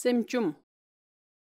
Семчум